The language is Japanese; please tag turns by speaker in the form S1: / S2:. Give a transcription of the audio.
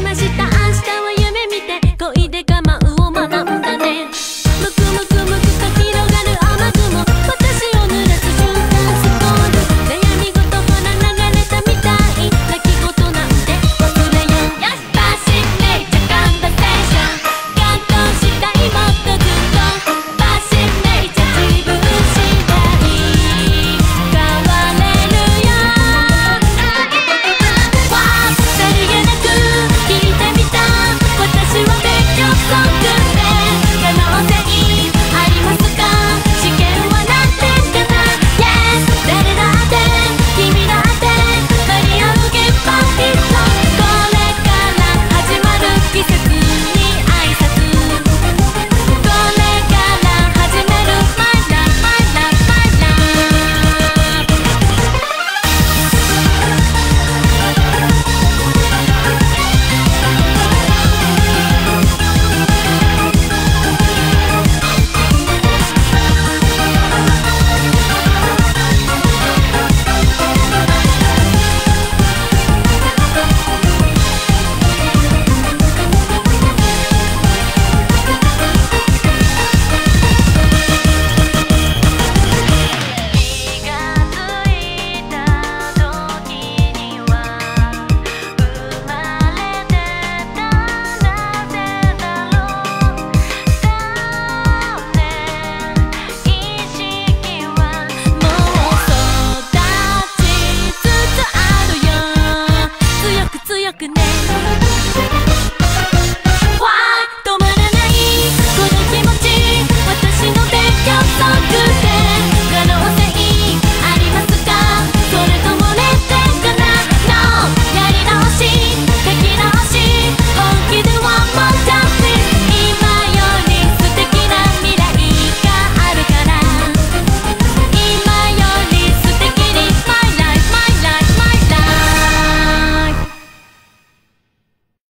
S1: ました。